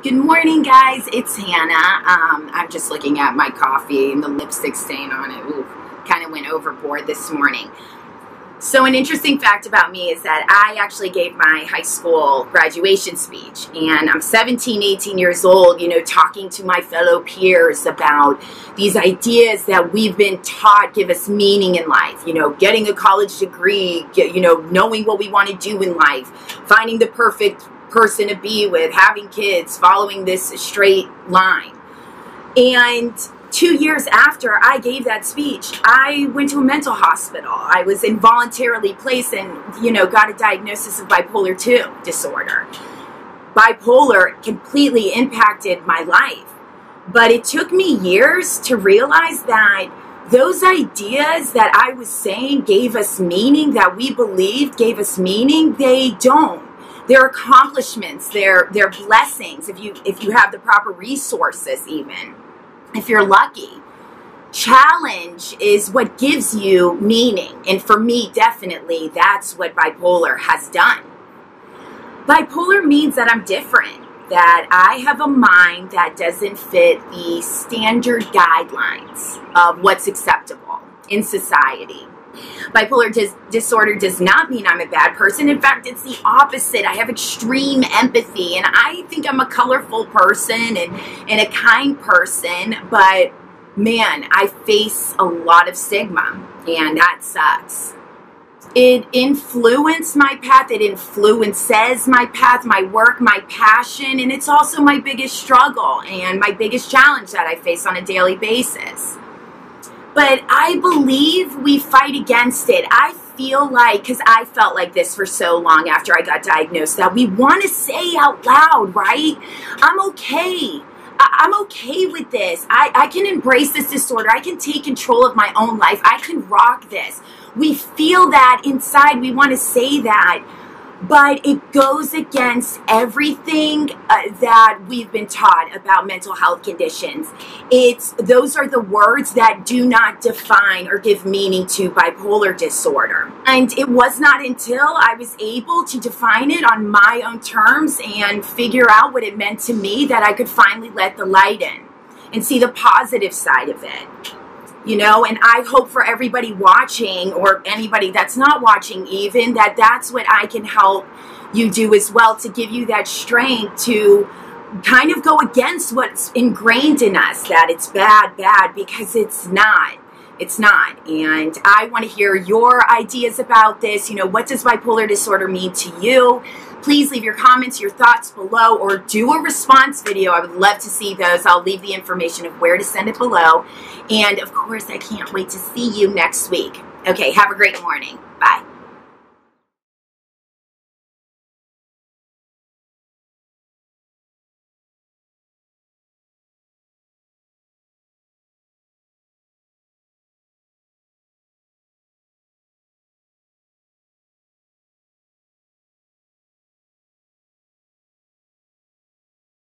Good morning, guys. It's Hannah. Um, I'm just looking at my coffee and the lipstick stain on it. Ooh, kind of went overboard this morning. So, an interesting fact about me is that I actually gave my high school graduation speech, and I'm 17, 18 years old, you know, talking to my fellow peers about these ideas that we've been taught give us meaning in life. You know, getting a college degree, you know, knowing what we want to do in life, finding the perfect person to be with, having kids, following this straight line. And two years after I gave that speech, I went to a mental hospital. I was involuntarily placed and, you know, got a diagnosis of bipolar 2 disorder. Bipolar completely impacted my life. But it took me years to realize that those ideas that I was saying gave us meaning, that we believed gave us meaning, they don't their accomplishments, their their blessings, if you if you have the proper resources even. If you're lucky. Challenge is what gives you meaning. And for me, definitely, that's what bipolar has done. Bipolar means that I'm different, that I have a mind that doesn't fit the standard guidelines of what's acceptable in society. Bipolar dis- disorder does not mean I'm a bad person. In fact, it's the opposite. I have extreme empathy, and I think I'm a colorful person and, and a kind person, but man, I face a lot of stigma, and that sucks. It influenced my path, it influences my path, my work, my passion, and it's also my biggest struggle and my biggest challenge that I face on a daily basis but I believe we fight against it. I feel like, because I felt like this for so long after I got diagnosed, that we want to say out loud, right? I'm okay. I- am okay with this. I-, I can embrace this disorder. I can take control of my own life. I can rock this. We feel that inside. We want to say that but it goes against everything uh, that we've been taught about mental health conditions. It's those are the words that do not define or give meaning to bipolar disorder. And it was not until I was able to define it on my own terms and figure out what it meant to me that I could finally let the light in and see the positive side of it you know and i hope for everybody watching or anybody that's not watching even that that's what i can help you do as well to give you that strength to kind of go against what's ingrained in us that it's bad bad because it's not. It's not. And i want to hear your ideas about this. You know what does bipolar disorder mean to you please leave your comments, your thoughts below, or do a response video. I would love to see those. I'll leave the information of where to send it below. And of course, I can't wait to see you next week. Okay, have a great morning. Bye.